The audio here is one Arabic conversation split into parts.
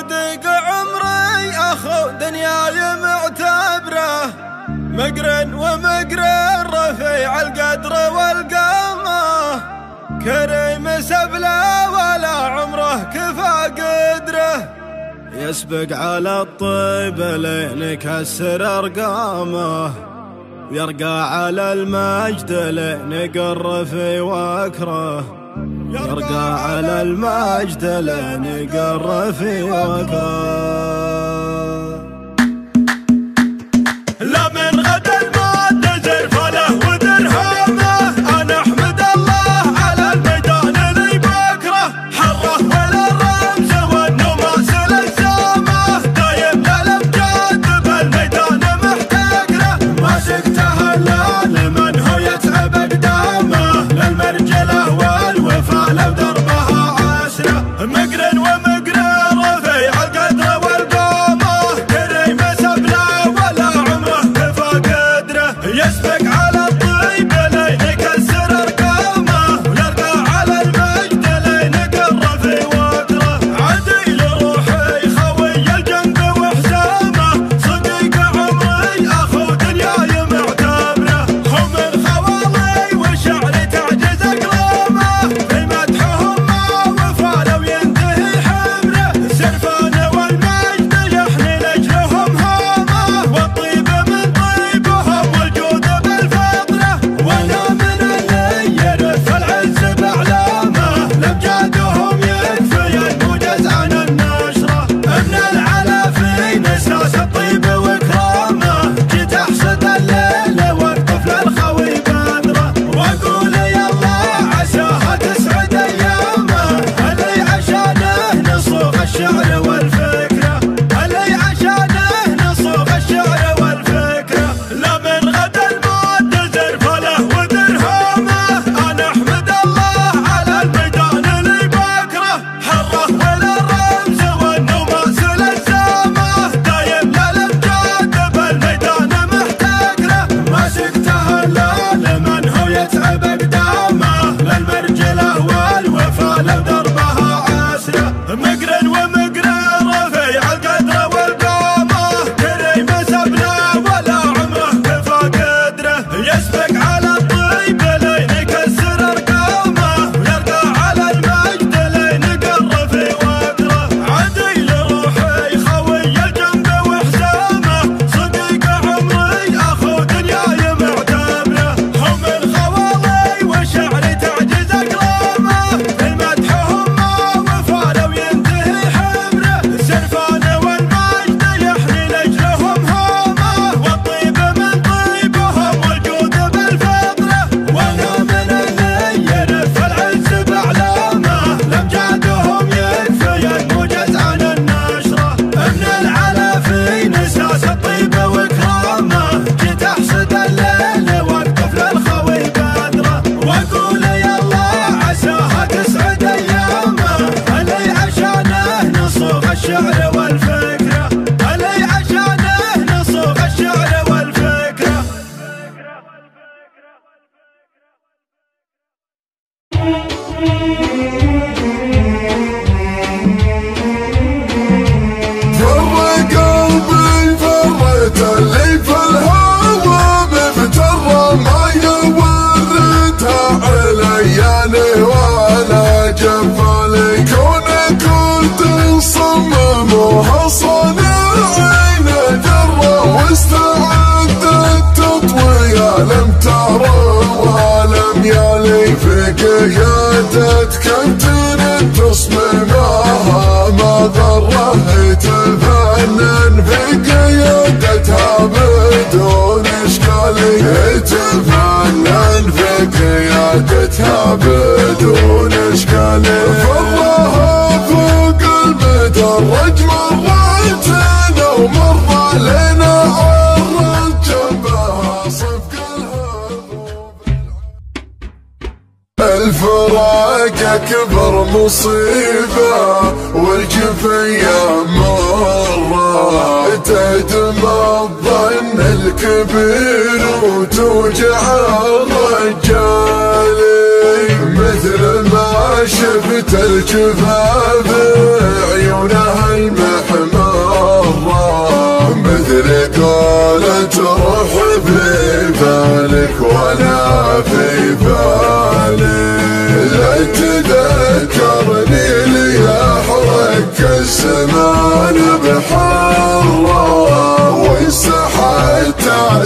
صدق عمري أخو دنياي معتبره مقرن ومقرن رفيع القدر والقامه كريم سبله ولا عمره كفى قدره. يسبق على الطيب لين يكسر أرقامه. ويرقى على المجد لين يقر في وكره. يرقى على المجد لنقر في وقار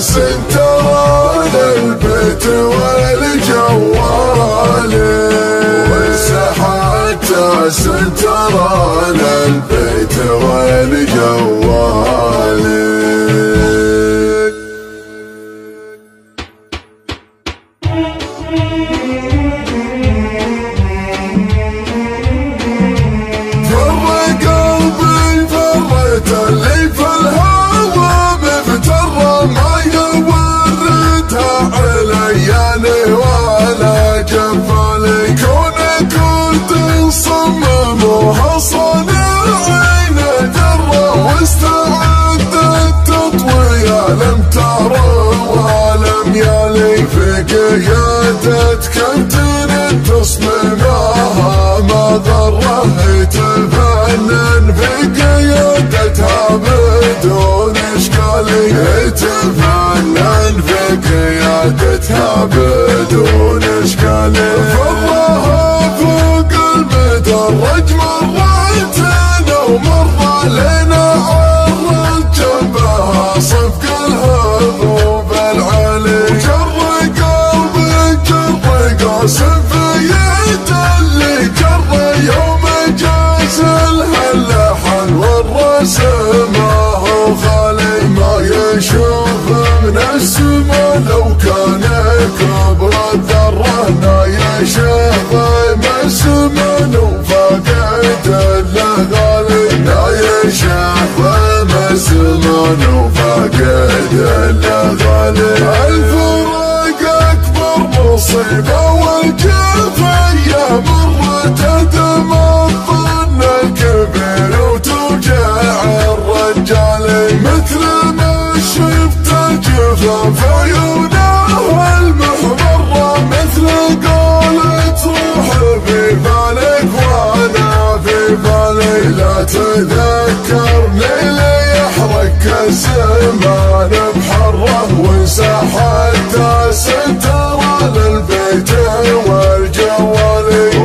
حسن ترى البيت ولا الجوال والساحات حسن ترى البيت ولا الجوال Tara. تذكر ليلة الفراق أكبر مصيبة الكبير وتوجع مثل ما شفت عيونه مثل في بالك وأنا في بالي لا تذكرني كزمان بحره وساحته سترى للبيت والجوالي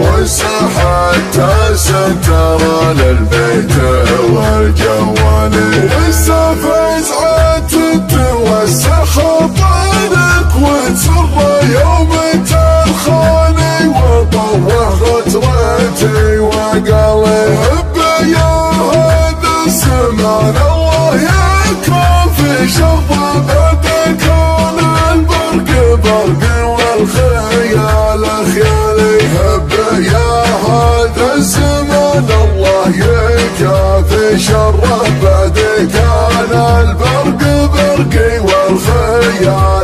للبيت شرف بديت أنا البرق برقي والخيال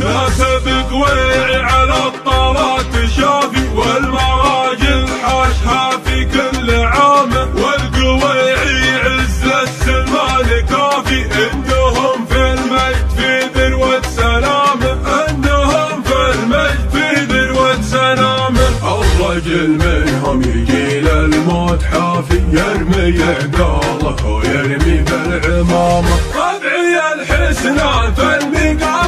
ناسبك ويعي على الطارات شافي والمراجل حاشها في كل عام. والقويعي عز السلمان كافي. انهم في المجد في ذروة سلامه انهم في المجد في ذروة سلامه الرجل منهم يجي للموت حافي. يرمي عقاله ويرمي بالعمامة. ربعي الحسنان فالميقاف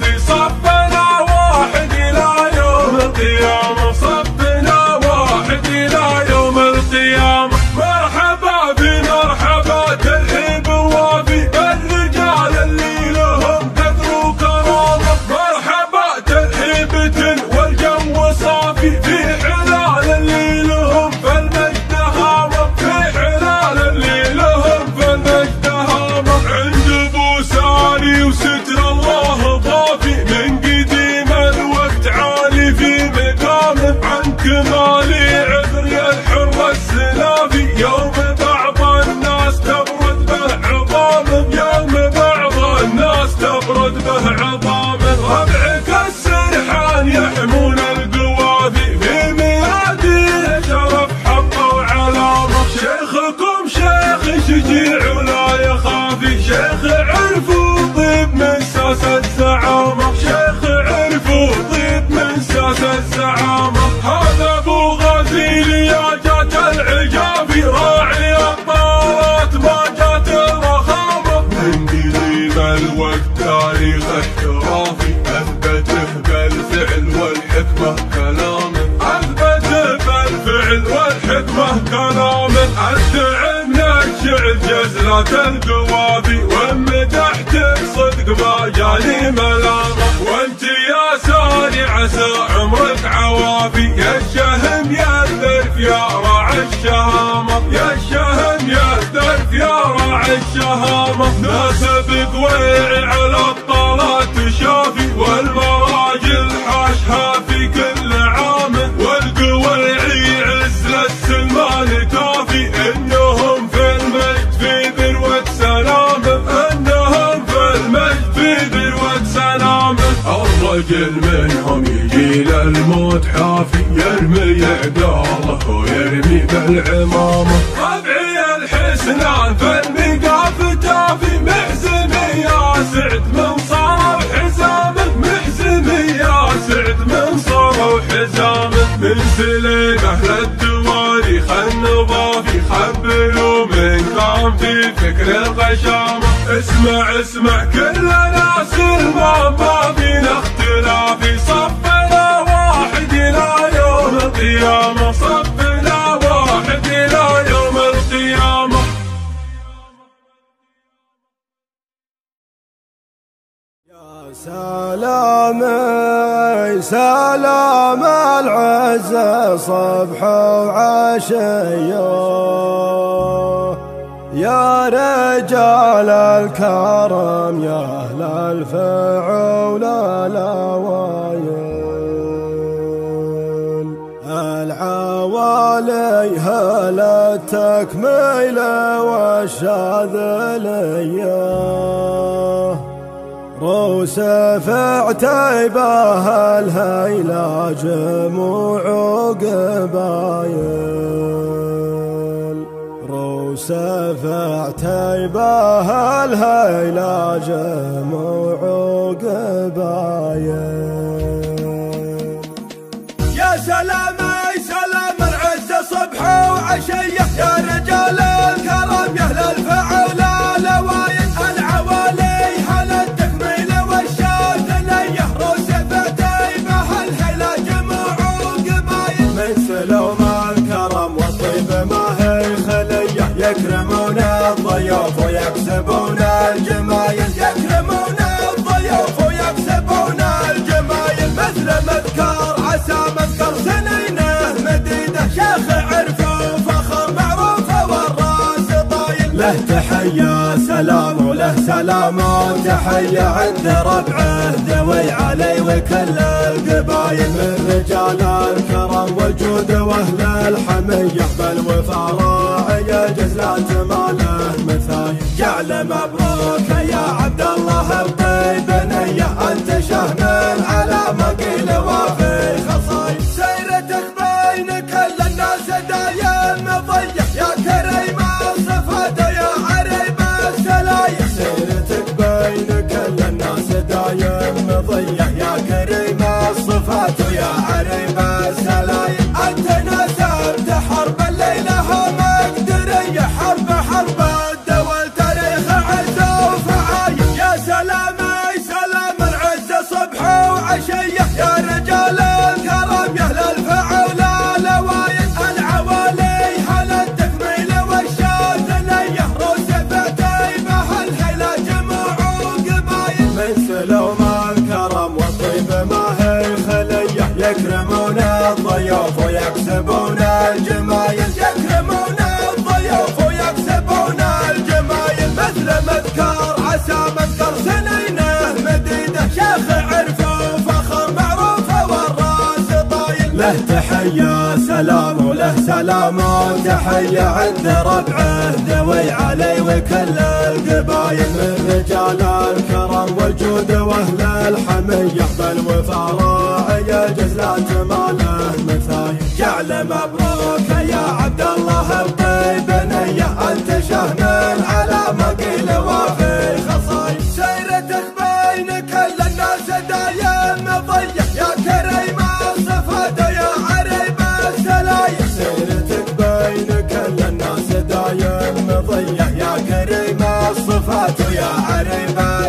جزلة القوافي ومدحت الصدق ما جاني ملامه وأنت يا ساري عسى عمرك عوافي. يا الشهم يا الدرف يا راعي الشهامة. يا الشهم يا الدرف يا راعي الشهامة. ناسبك ويعي على الرجل منهم يجي للموت حافي يرمي عقاله ويرمي بالعمامة. ربعي الحسنان فالميقاف تافي محزمي يا سعد من صار حزامه محزمي يا سعد من صار حزامه من سليمه للدوالي خل نظافي خبلوا من كان في فكر الغشامة. اسمع اسمع كل الكرم يا أهل الفعول الاوايل العوالي هل التكميل والشاذليه روس فعتيبه الهيلا جموع قبايل. تيبه الهيلا جمع باين يا سلام يا سلام العز صبح وعشيه يا رجال الكرم يا أهل الفعل لوايد العوالي هل التكميل والشاد يهروس فتيبه الهيلا جمع باين من سلوم الكرم والطيب ما هي خليه يكرم الضيوف الجمايل يكرمون الضيوف ويكسبون الجمايل مثل مذكار عسى مذكر سنينه مديده شيخ عرب له تحية سلام وله سلام. وتحية عند ربعه دوي علي وكل القبايل. من رجال الكرم وجود وأهل الحمية بالوفا راعي لا تماله مثايل جعل مبروك يا عبد الله الطيب بنيه أنت شهم العلامة تحية سلام وله سلام وتحية عند ربعه دوي علي وكل القبايل. من رجال الكرم والجود وأهل الحمية بالوفاء يجز لا تماله مثايل جعل مبروك يا عبد الله الطيب نية أنت شهم على ما قيل يا عربان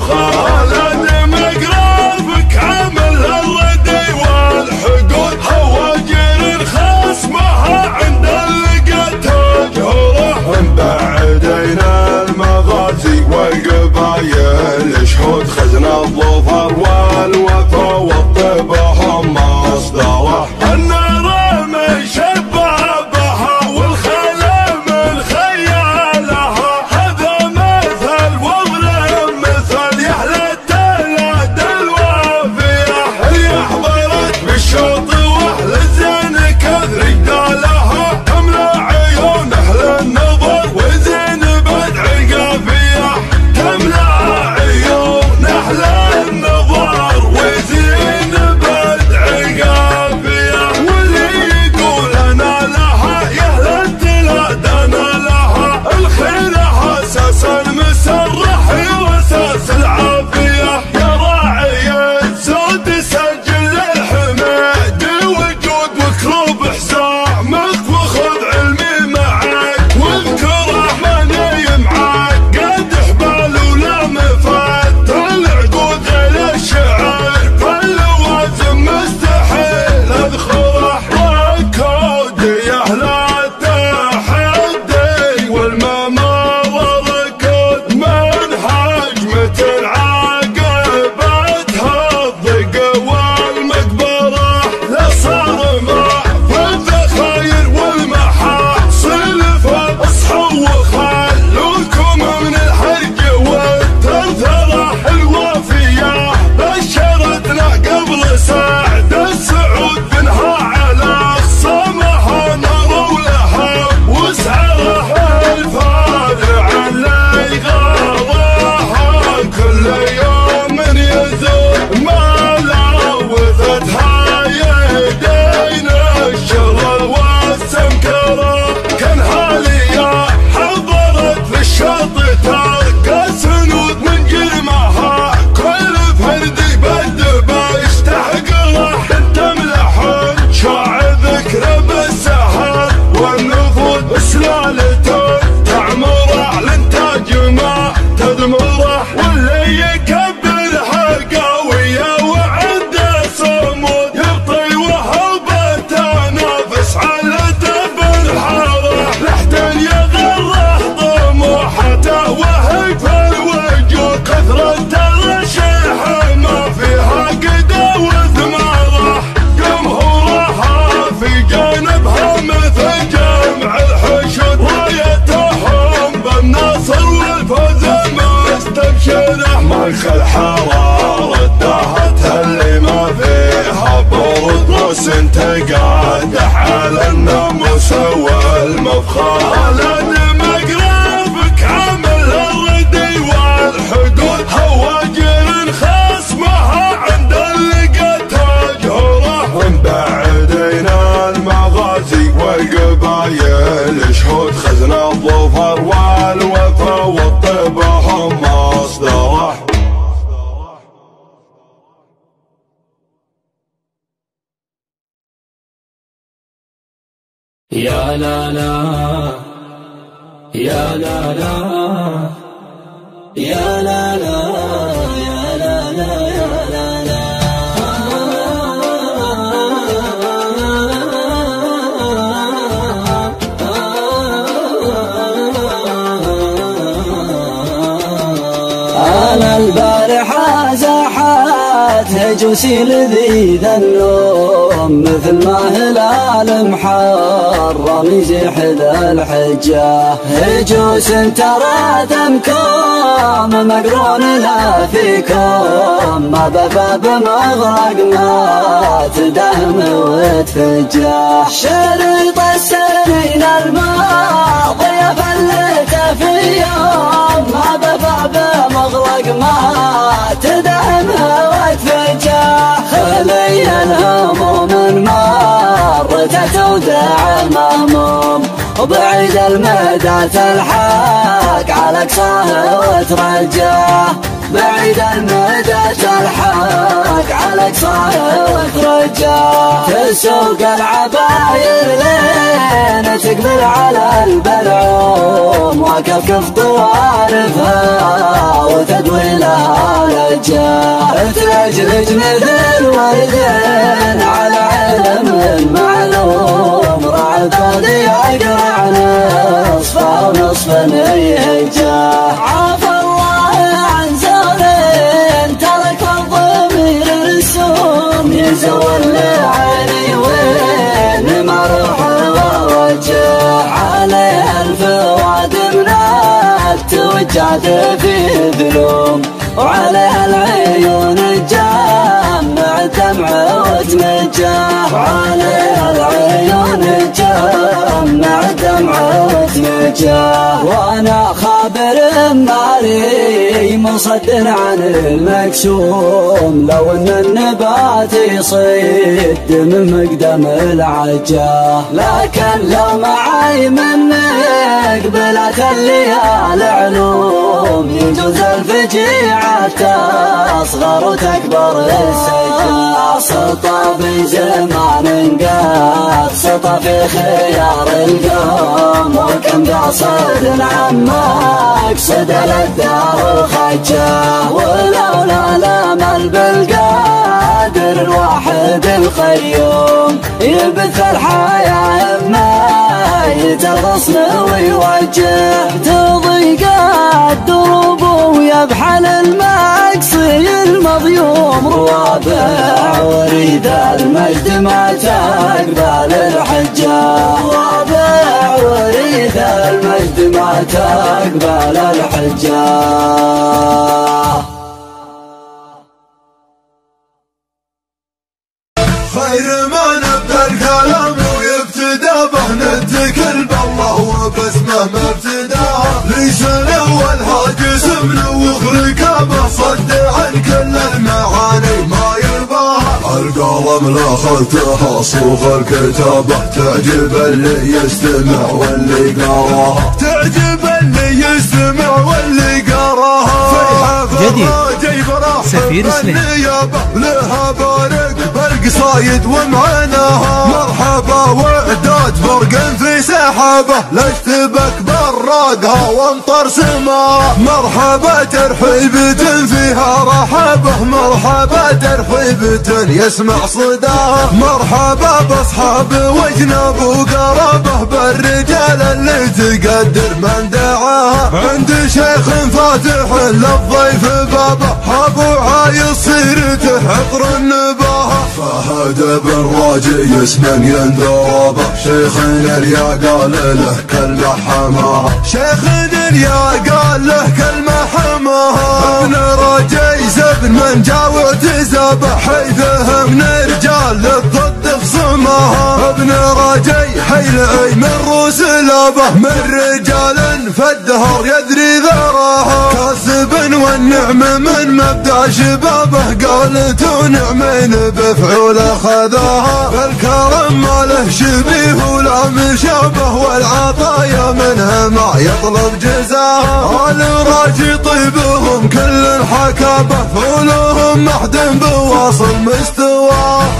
خالق هجوسي لذيذ النوم مثل ما هلال محرم يزيح ذا الحجة. هجوس ترى دمكم مقرون لا فيكم. ما بفا بمغرق ما تدهم وتفجح. شريط السنين الماضية فلت في يوم. ما بفا بمغرق ما تدهم وتفجح خلي الهموم مرت تودع المهموم. وبعيد المدى تلحق على قصاه وترجع. بعيد المدى تلحق على قصاه وترجع تسوق العباير لين تقبل على البلعوم وكفكف طوارفها وتدوي لها لجا تلجلج مثل وردين على علم معلوم فاضي يقرع نصفه ونصف يهجا يزول عيني وين ما أروح ووجه عليه الفواد منات وجعت في ذلوم وعليها العيون الجامع دمع وتمجح وعليها العيون الجامع دمع وتمجح وأنا خابر مالي مصدر عن المكسوم. لو إن النبات يصيد من مقدم العجاه لكن لو معاي منك بلات الليال علوم يجوز الفجيعة تصغر وتكبر السجاه سطى زمان قد سطى في خيار القوم وكم قصد عمك صد للدار وخجاه ولولا الامل بالقادر الواحد القيوم يبث الحياة ميت الغصن ويوجه تضيق الدروب ويبحل المقصي المضيوم روابع وريد المجد ما تقبل الحجة. روابع وريد المجد ما تقبل الحجة. خير ما نتكل بالله وباسمه مبتدأ. ليس الأول هاجس من وخرقه صد عن كل المعاني ما يرباها القلم لا خذتها صوغ الكتابه تعجب اللي يستمع واللي قراها تعجب اللي يستمع واللي قراها جديد. سفير سليم. لها بارك بالقصايد ومعناها مرحبا وعداد فرق في ساحة مرحبا لاشتبك براقها وامطر سما؟ مرحبا ترحيبة فيها رحبة مرحبا ترحيبة يسمع صداها. مرحبا بأصحاب وجنب وقربه بالرجال اللي تقدر من دعاها. عند شيخ فاتح للضيف بابه أبو عايص سيرته حقر النباهه فهد بن راجي اسما يندربه شيخنا اليا قال له كلمه حماها شيخنا اليا قال له كلمه حماها ابن راجي زبن من جا واعتزبه حيثه من رجال للضد خصمها ابن راجي حيل من روس لابه من رجال فالدهر يدري ذراها كاسب والنعم من مبدأ شبابه قالت ونعمين بفعول خذاها. بالكرم ما له شبيه ولا مشابه والعطايا منها ما يطلب جزاها. آل راجي طيبهم كل حكابه فولهم محد بواصل مستوى.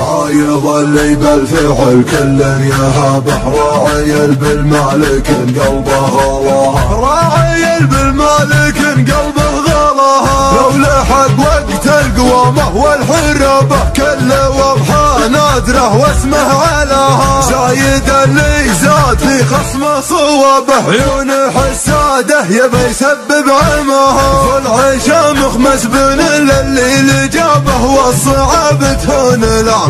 عايض اللي بالفعل كل يهابه راعي بالمالك قلبه غلاها راعي بالمالك قلبه غلاها لو لحق وقت القوامه والحرابه كل وضحى. نادره واسمه علاها زايد اللي زاد في خصمه صوابه عيون حساده يبي يسبب عماها والعيشه مخمس بن الليل جابه والصعاب تهون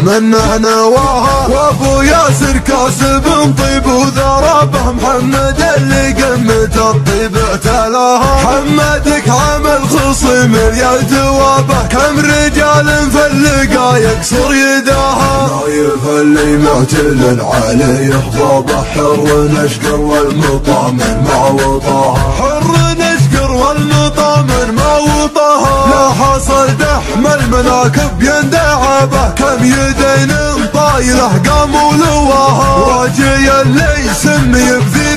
منه نواها وأبو ياسر كاسب طيب وذرابه محمد اللي قمت الطيب اعتلاها. حمدك عمل خصم يا توابه كم رجال اللقا يكسر يداها. نايف اللي معتل عليه غضبه حر نشكر والمطامن ما وطاها. حر نشكر والمطامن ما وطاها. لا حصل دحم المناكب يندعبه كم يدين طايلة قاموا لواها. راجي اللي يسمي بذي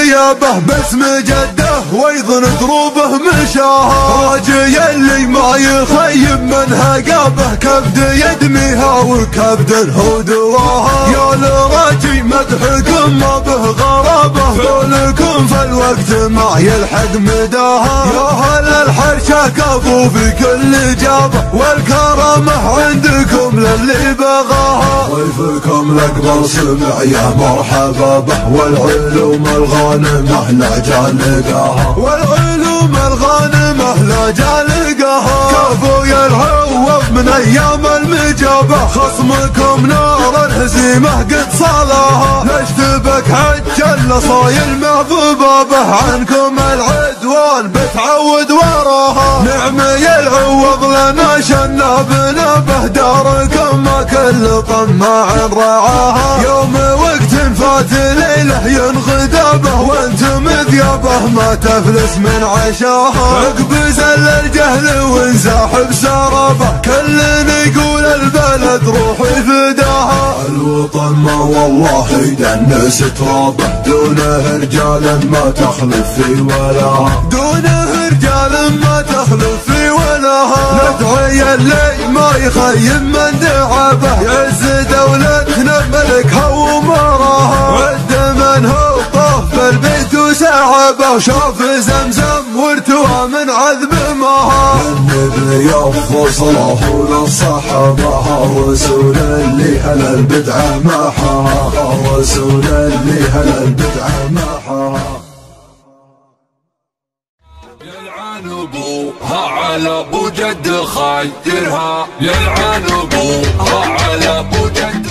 بذيابه باسم جده ويظن دروبه مشاها راجي اللي ما يخيب منها قابه كبد يدميها وكبد الهود واها يا لراجي مدحكم ما به غرابه. قولكم في الوقت ما يلحق مداها. يا هل الحرشة كفو في كل جابه والكرامة عندكم للي بغاها. ضيفكم الأكبر سمع يا مرحبا به والعلوم الغانمه لا جالقاها والعلوم الغانمه لا جالقاها كفو يرعوض من أيام المجابة. خصمكم نار الهزيمة قد صلاها. لاشتبك حج الصايل معذوبه عنكم العدوان بتعود وراها. نعم يلعوض لنا شنا بنبه داركم ما كل طماع رعاها. يوم وقت فات ليلة ينغدى به وأنتم ذيابه ما تفلس من عشاها. عقب زل الجهل وانسحب سرابه كل يقول البلد روحي فداها الوطن ما والله يدنس ترابة. دونه رجال ما تخلف في ولاها. دونه رجال ما تخلف ولاها ندعي اللي ما يخيب من دعابه. يعز دولتنا بملكها ومراها عد من هو طاف بالبيت وسعبه شاف زمزم وارتوى من عذب ماها. النبي يفضل صلاه للصحابة الرسول اللي هل البدعة محاها الرسول اللي هل البدعة محاها على أبو جد خيرها يلعن ابوها على أبو جد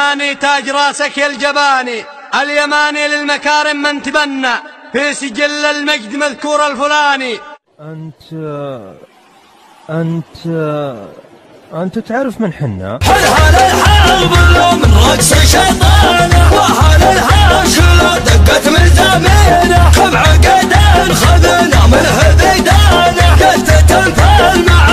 اليماني تاج راسك يا الجباني. اليماني للمكارم من تبنى. في سجل المجد مذكور الفلاني. أنت أنت أنت تعرف من حنا؟ هل هل الحرب من رقص شيطانه وهل الحاشلة دقت مزامينه خبع قدان خذنا منه دانا قلت تنفل المعاني.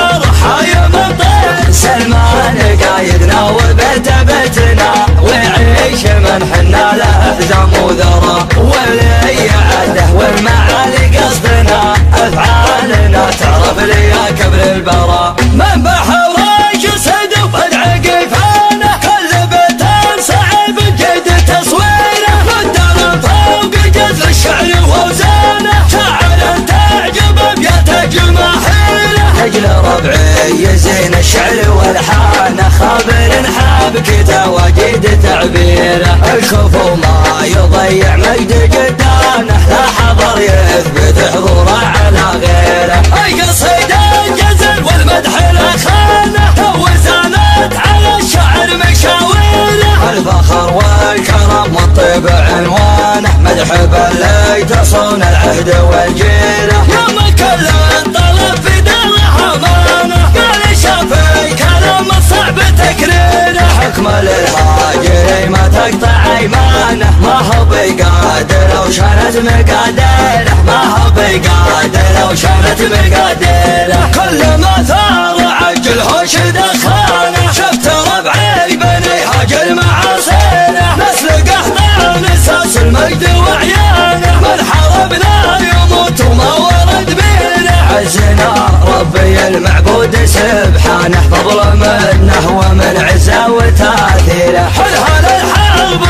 عيون الطير سلمان قايدنا وبيت بيتنا وعيش من حنا له احزام وذرى ولي عاده والمعالي قصدنا افعالنا تعرف لي يا كبر من بحر أجل ربعي يزين الشعر والحان خبر حابك تواجد تعبيره الخوف ما يضيع مجد جدانه لا حضر يثبت حضوره على غيره. أي قصيدة جزل والمدح لخانه وزانت على الشعر مشاويره. الفخر والكرم والطيب عنوانه مدح بليت صون العهد والجيره. يوم كله ضمانه قال شافي كلام صعب تكريره. حكم للهاجري ما تقطع أيمانه. ما هو بقادر وشرت مقاديره. ما هو بقادر وشرت مقاديره. كل ما ثار عجل هوش دخانه. شفت ربعي بني هاجر مع عصينه نسل قحطان أساس المجد وعيانه. من حاربنا يموت وما ورد بيه عزنا ربي المعبود سبحانه فضل منه ومن عزه وتاثيره. حلها للحرب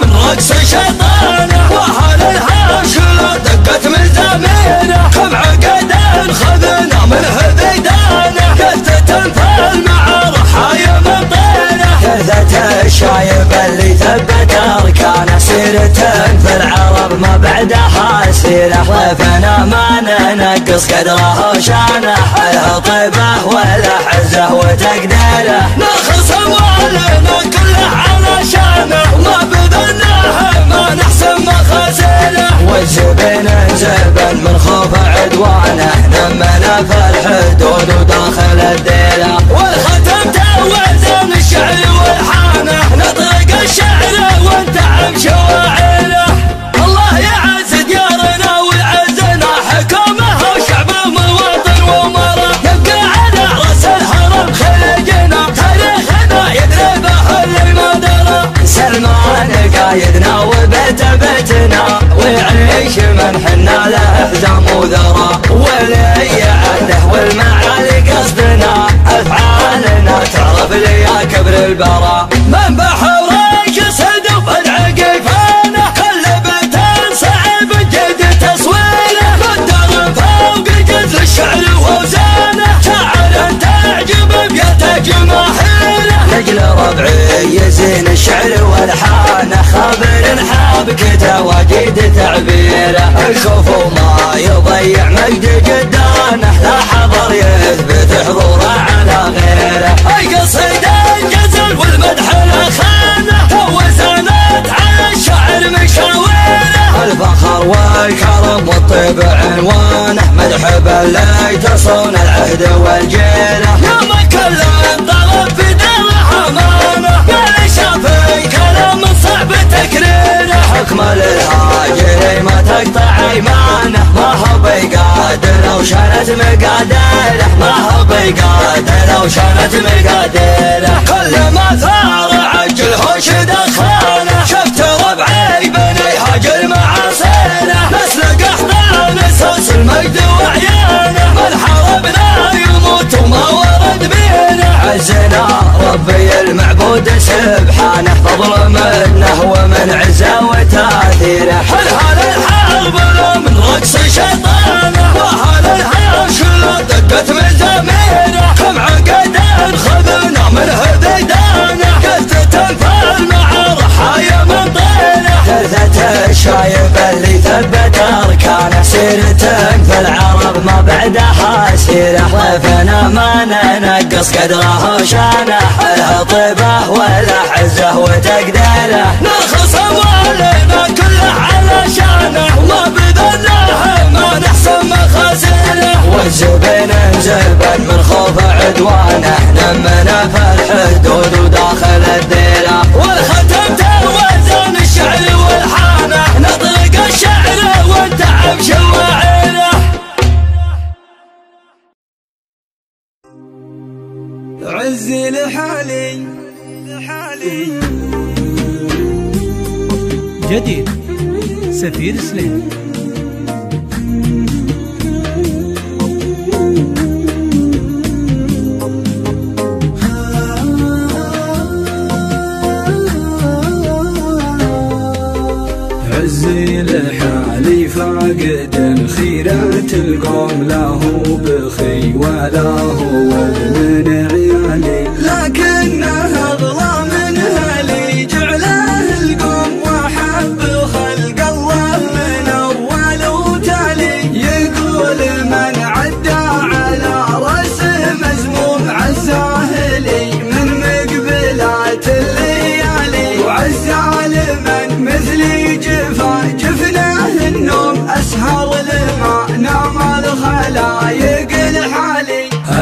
من رقص شيطانه وهل لو دقت مزامينه كم عقد خذنا من هذيدانه كثة في المعارف حايم طينه كثة الشايب اللي ثبت اركانه سيرة في العرب ما بعدها سيرة ضيفنا ما ننقص قدره وشانه حلها طيبة ولا حزة وتقديره. نخص أموالنا كلها على شانه ما بذلناها ما نحسن مخازنه والزبن زبن من خوف عدوانه نمنا في الحدود وداخل الديره. والختم توزن الشعر والحانه نطرق الشعر وانتعب شواعره سلمان قايدنا وبيت بيتنا ويعيش من حنا له حزام وذرى ولي عهده والمعالي قصدنا. أفعالنا تعرف لي يا كبر البراء من بحر الشعر ووزانه. شاعر تعجب بيته جماهيره نجل ربعي يزين الشعر والحانه خابر حابك تواجد تعبيره. الخوف وما يضيع مجد جدانه. لا حضر يثبت حضوره على غيره. القصيدة الجزل والمدح الخانه توزنت على الشعر مشاويره. الفخر والكرم والطيب عنوانه. مدح باللي تصون العهد والجيله. يوم كل طلب صعب تكريره حكم للهاجر ما تقطع ايمانه. ما هو بقادر وشانت مقادره. ما هو بقادر وشانت مقادره. كل ما ثار عجل هوش دخانه. شفت ربعي بني هاجر معاصينه نسل قحطان أساس المجد وعيانه من حاربنا يموت وما ورد بينا عزنا ربي المعبود سبحانه فضل منه ومن عزه وتاثيره حلها للحرب لو من رقص شيطانه وهل الهاش لو دقت مزاميره كم عقد خذنا من هذيدانه كثة في المعارف حايم طينه ثلثة الشايب اللي ثبت اركانه سيرة في العرب ما بعدها سيره ضيفنا ما ننقص قدره وشانه حلها طيبه ولا حزه وتقديره. نرخص أموالنا كلها على شانه وما بذلناها ما نحسن مخازنه. والزبن زبن من خوف عدوانه نمنا في الحدود وداخل الديره. والختم توزن الشعر والحانة. نطرق الشعر وانتعب شواعره عزي لحالي لحالي. جديد. سفير سليم. عزي لحالي فاقد خيرات القوم لا هو بخي ولا هو من عيالي لكنه أغلى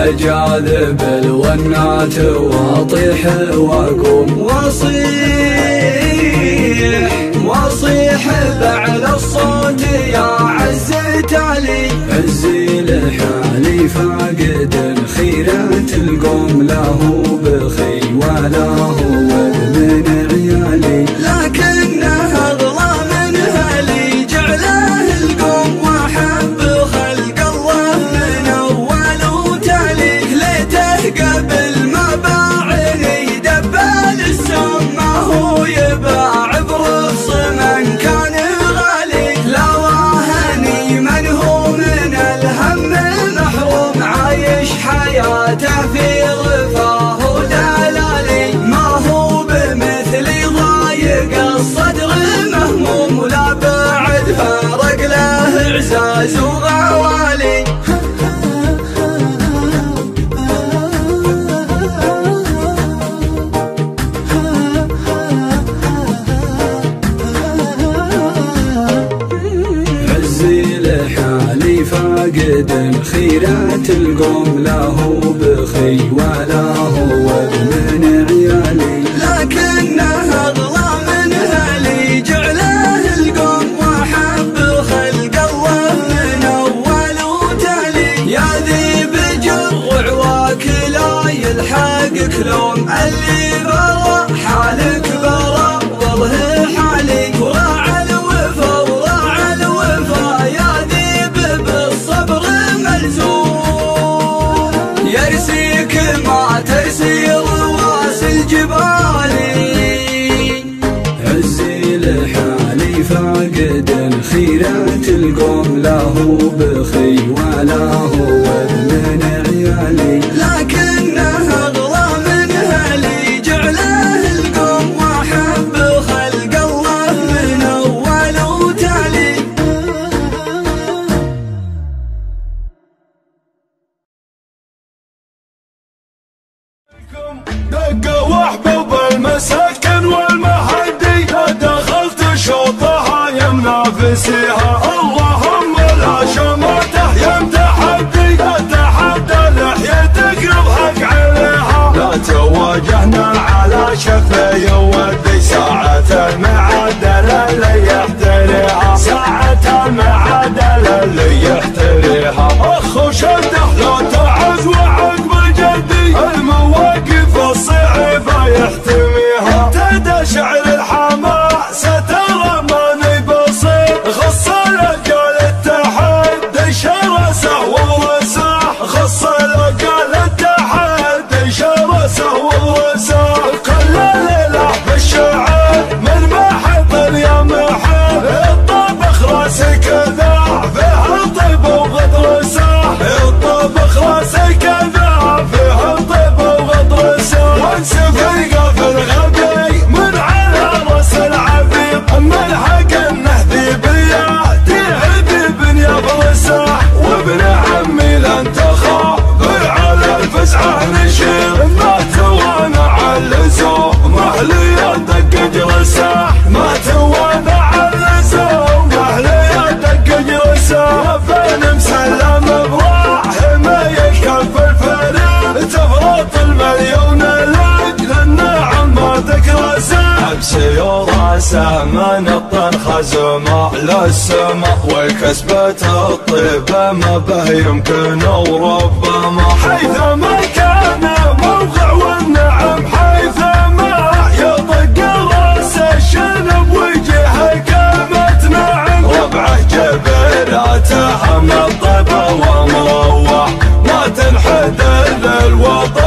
اجاذب الونات واطيح واقوم واصيح صيح واصيح بعلى الصوت يا عز تالي. عزي لحالي فاقد خيرة القوم لا هو بخي ولا هو Зазюга الجبال عزي لحالي فاقد خيرات القوم لا هو بخي ولا هو يا منافسيها اللهم لا شماتة يا متحدي لا تحدى لحيتك يضحك عليها. لا تواجهنا على شفي ودي ساعة المعدل اللي يحتريها. ساعة المعدل اللي يحتريها. اخ وشده لا تعز وعقب جدي. المواقف الصعبة يحتميها عبسي وراسه من الطن خزمه للسما والكسبة الطيبة ما به يمكن وربما. حيثما كان موقع والنعم حيثما يطق راس الشنب وجهه قامت نعم. ربعه جبيراته من الطيبة ومروح ما تنحد الوطا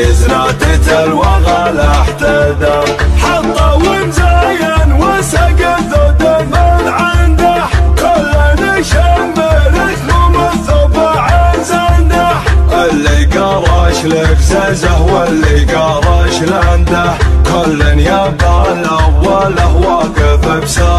الايدي زناتة الوغى احتدى حطه ومزين وسق الذود من عنده كل نشمر ثلوم الثوب عن زنده اللي قرش لك ززه واللي قرش لنده كل يبقى الاوله واقف بساقه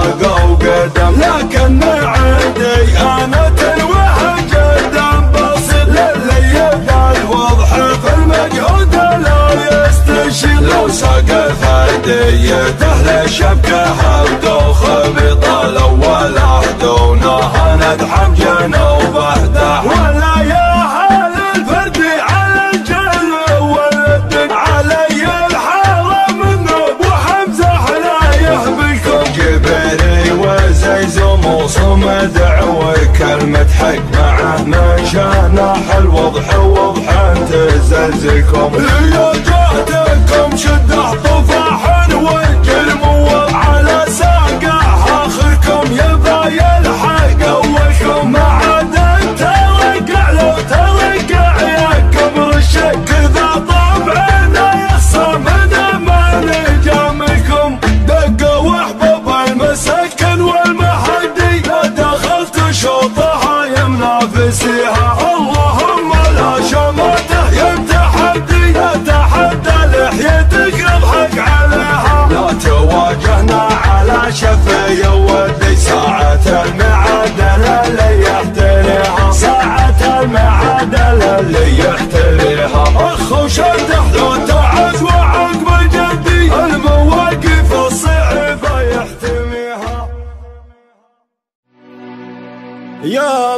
حياته لشبكة حبدو خبطة الأول أحدونا هند حمجنا وبهده ولا يا حال الفردي على الجل والدن علي الحرم منه وحمزة حلايه بالكون جبري وزيزم وصمد وكلمة حق معه من شانح وضح وضح تزلزلكم. يا جهتكم شدة طفاحه working.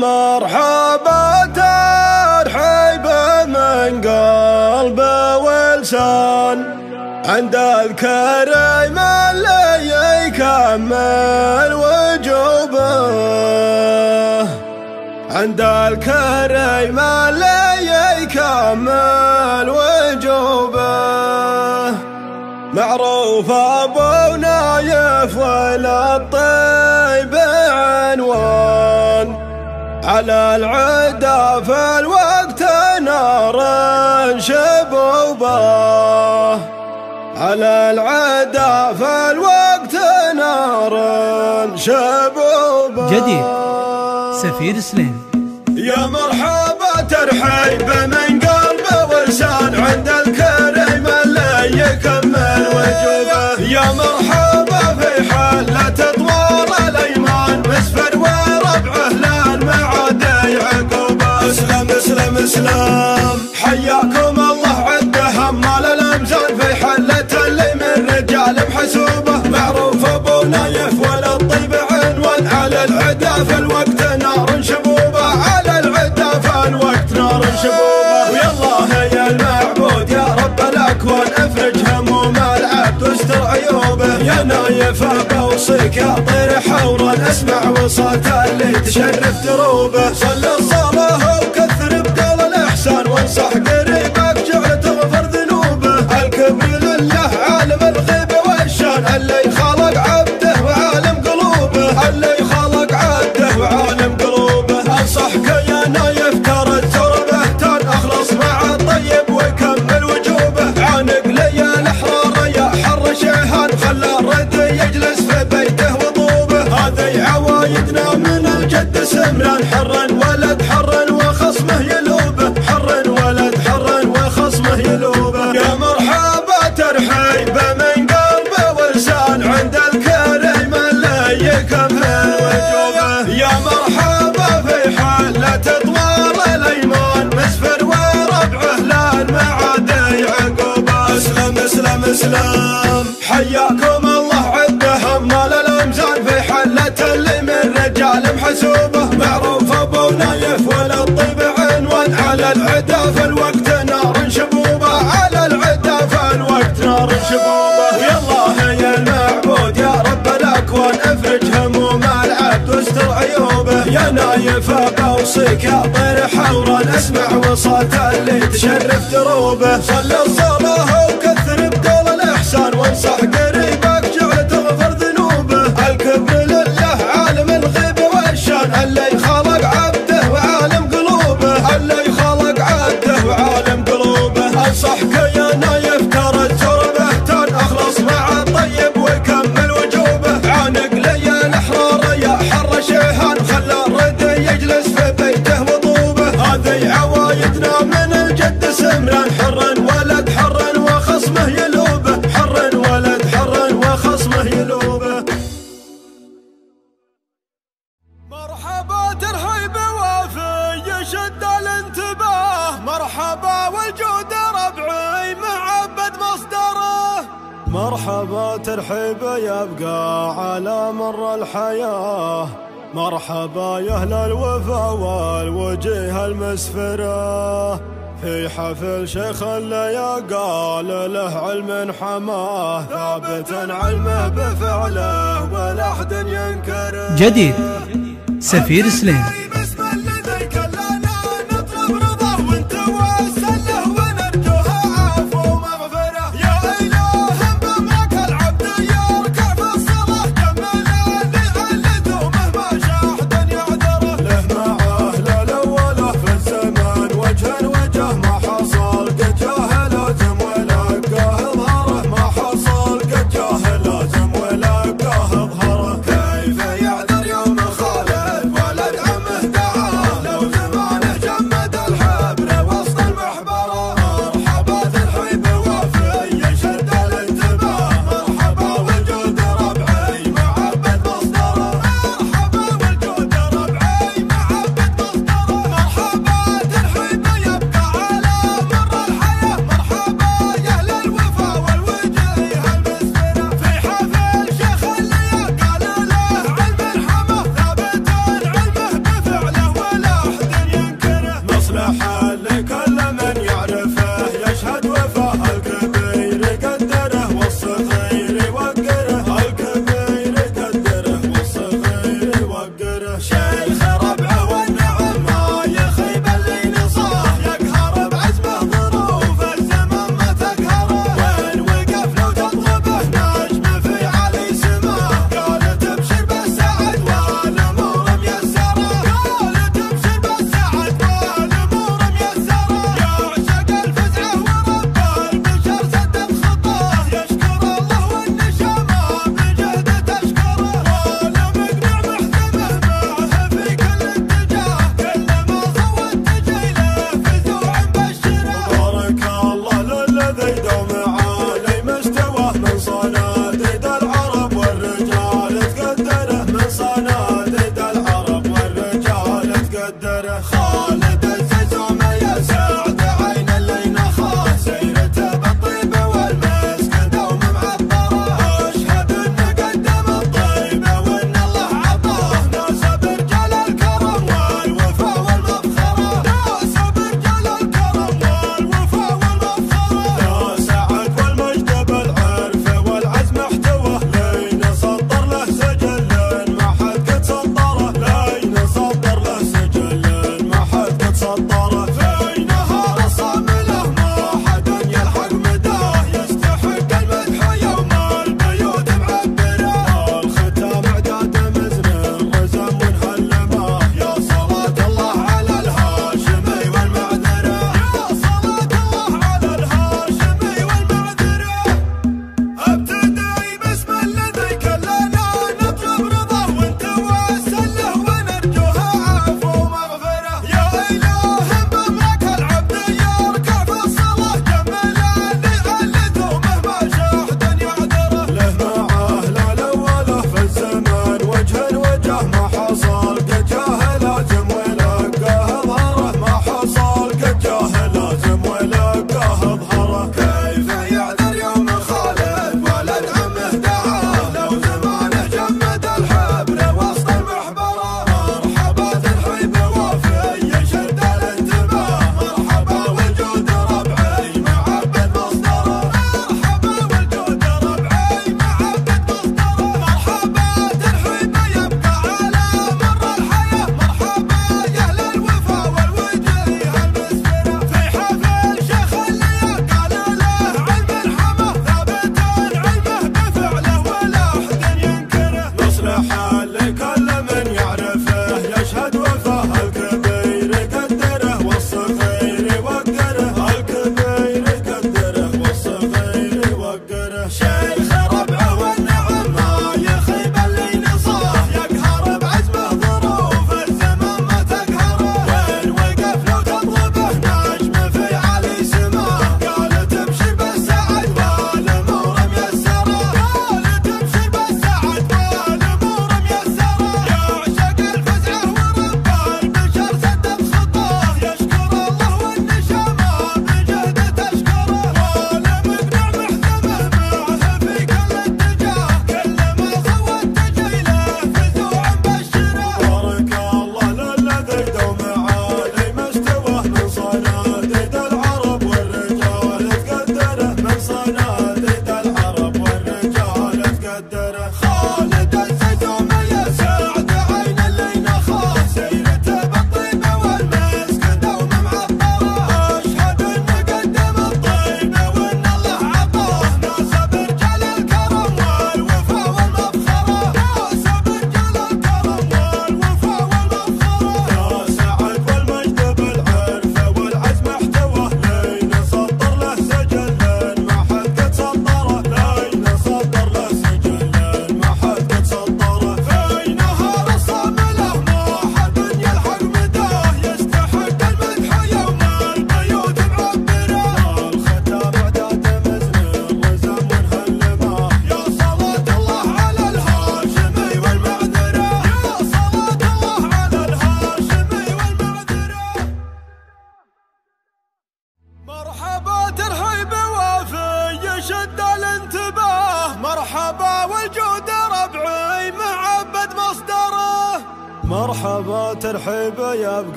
مرحبا ترحيب من قلب ولسان. عند الكريم اللي يكمل وجوبه. عند الكريم اللي يكمل وجوبه. معروف أبو نايف ولا الطيب على العدا في الوقت نار شبوبه على العدا في الوقت نار شبوبه جديد. سفير سليم. يا مرحبا ترحيب من قلب ولسان عند الكريم اللي يكمل وجوبه. يا مرحبا في حالة اسلم حياكم الله عد همال الامزان في حلة اللي من رجال محسوبة. معروف أبو نايف ولا الطيب عنوان. على العدا في الوقت نار شبوبة. على العدا في الوقت نار شبوبة. ويا الله يا المعبود يا رب الأكوان. افرج هموم العبد واستر عيوبه. يا نايف بوصيك يا طير حوران. اسمع وصوت اللي تشرف دروبه. صل الصلاة Só اسلم حياكم الله عد همال الامزان في حلة اللي من رجال محسوبه معروف أبو نايف ولا الطيب عنوان. على العدا في الوقت نار شبوبة. على العدا في الوقت نار شبوبة. ويا الله يا المعبود يا رب الأكوان. افرج هموم العبد واستر عيوبه. يا نايف بوصيك يا طير حوران. اسمع وصوت اللي تشرف دروبه. صل الصلاه Sorry. مرحبا ترحيب يبقى على مر الحياة. مرحبا يا أهل الوفا والوجيه المسفرة. في حفل شيخ اللياقال له علم حماه ثابت علمه بفعله ولا أحد ينكره. جديد سفير سليم.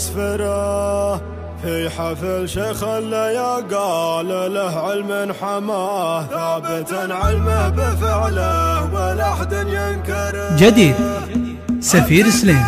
اسفره في حفل شيخ اللياقال له علم حماه ثابتا علمه بفعله ولا أحد ينكره. جديد. سفير سليم.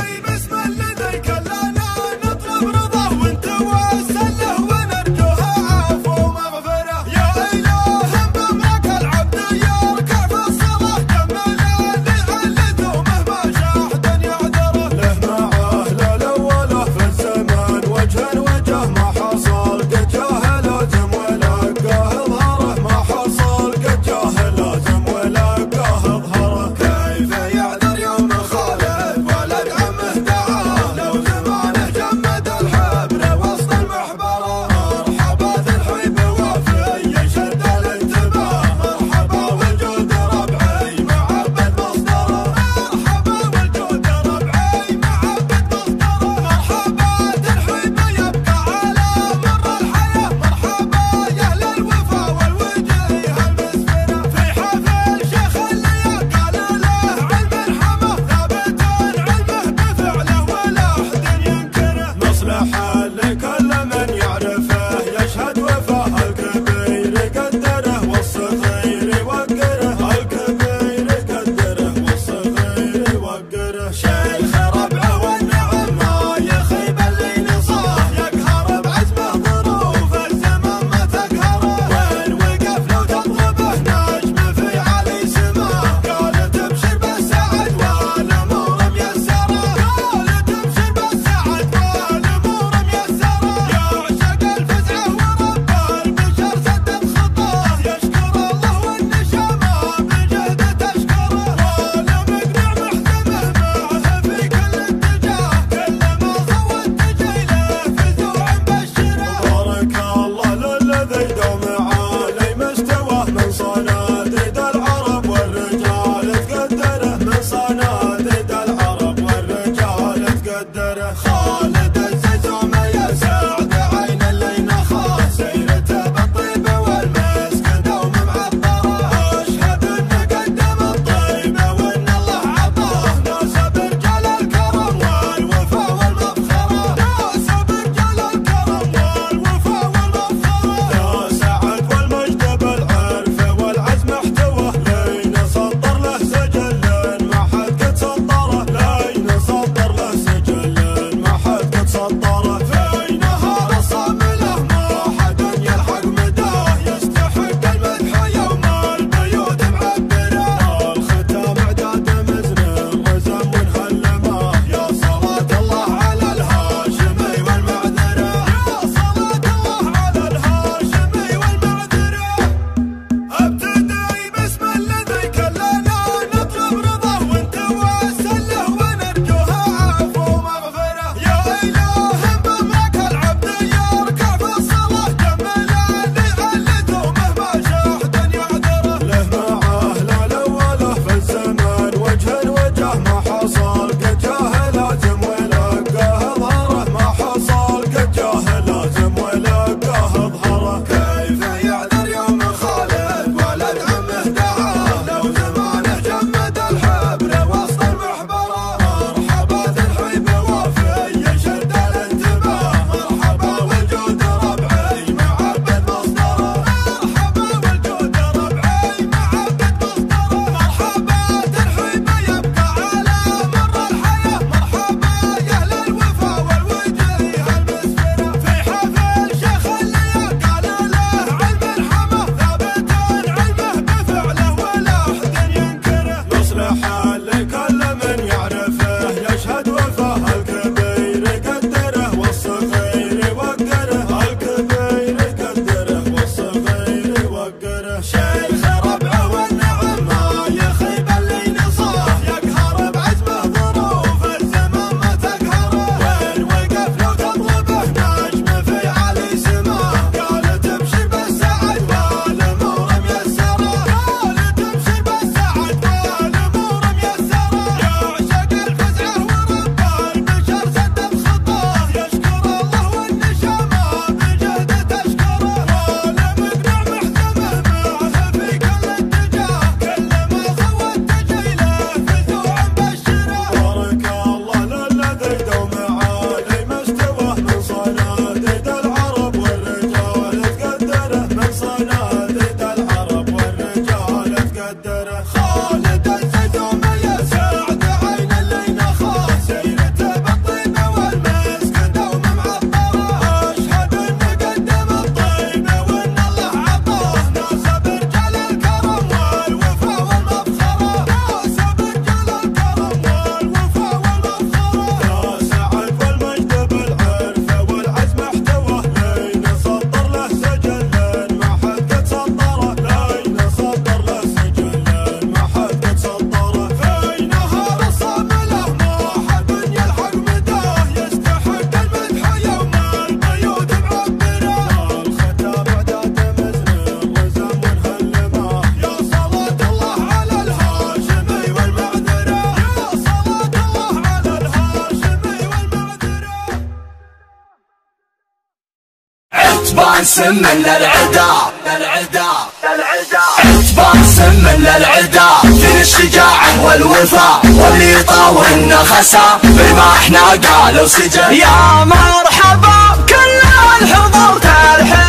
عتبان سم للعدا. للعدا للعدا عتبان سم للعدا. في الشجاعة والوفاء واللي يطاولنا خسا. بما إحنا قالوا سجن يا مرحبا بكل الحضور ترحيب.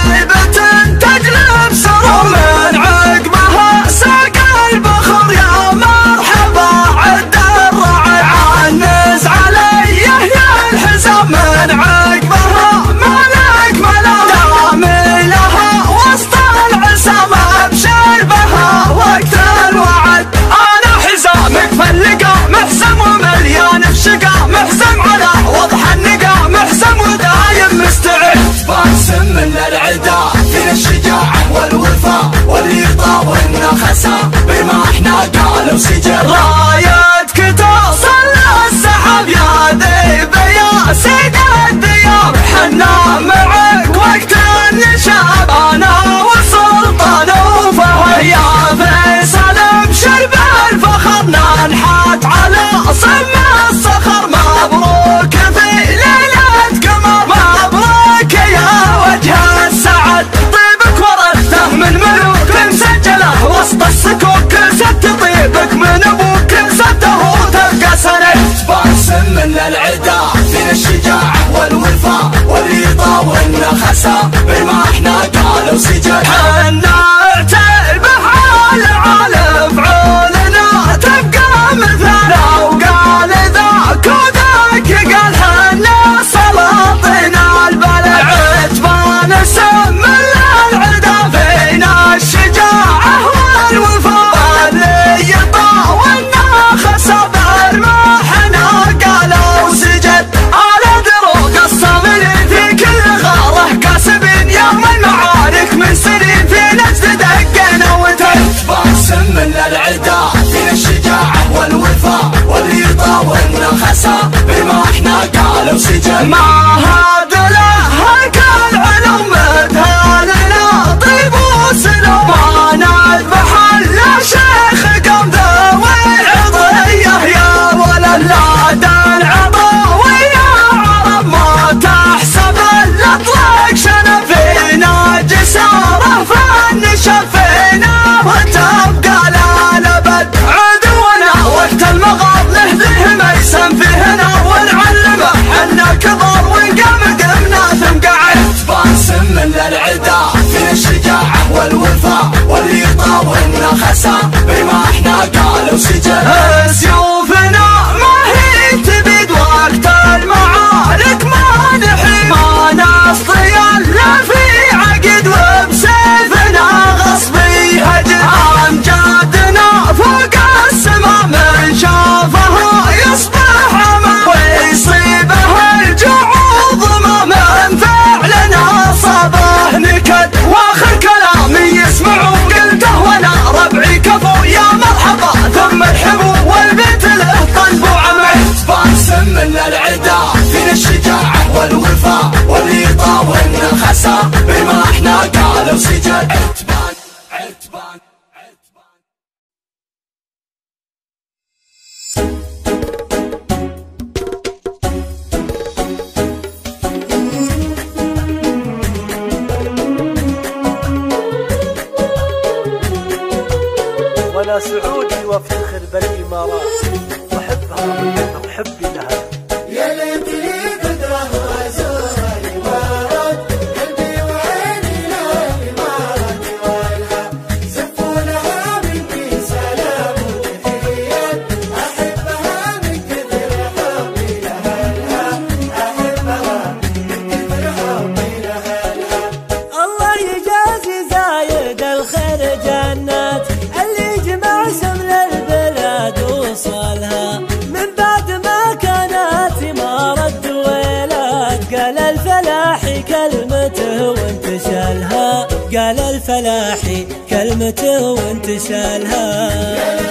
من العدا فينا الشجاعة والوفاء واللي طاولنا خسا بما إحنا قالوا سجن رايتك توصل للسحاب يا ذيب يا سيد الديار. حنا معك وقت النشاب أنا والسلطان وفهد يا فيصل ابشر بالفخر ننحت على صم الصخر. مبروك وسط السكوك كل ست طيبك من أبوك سته تبقى سنة باسم من العدا فينا الشجاعة والوفاء واللي طاولنا خسا بما إحنا قالوا سجن حنا اعتبه على خسا بما إحنا قالوا سجن. ما هذا له كل علوم مدهالنا طيب وسلام نذبح إلا شيخ قام ذوي عضيه يا ولد لا تنعضوا ويا عرب ما تحسب الأطلاق. شنف فينا جسارة فالنشف فينا طاولنا خسا بما إحنا قالوا سجن. سيوفنا خسا بما إحنا قالوا سجن عتبان عتبان وأنا سعودي وافتخر بالامارات واحبها من حبي لها. يا ليت كلمته وانتشالها يا